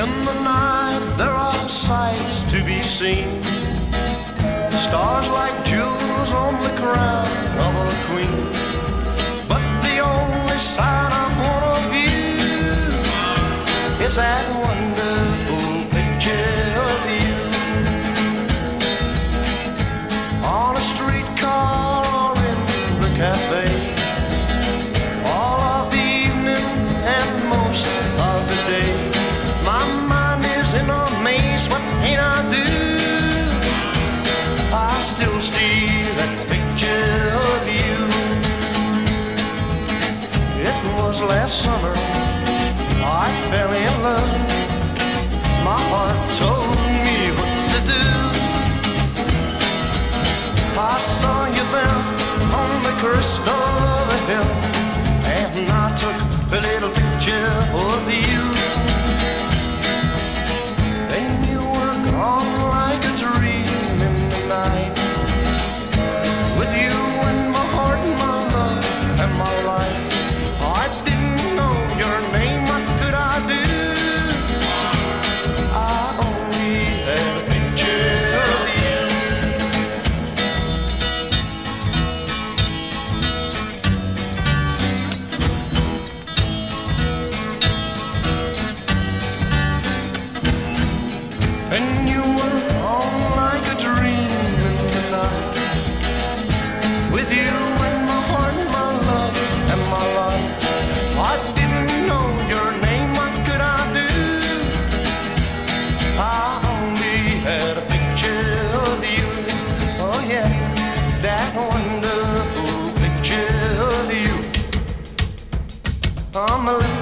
In the night there are sights to be seen. Stars like jewels on the crown of a queen. But the only sign of one of you is that See that picture of you. It was last summer, I fell in love. My heart told me what to do. I saw you there on the crest of hill, wonderful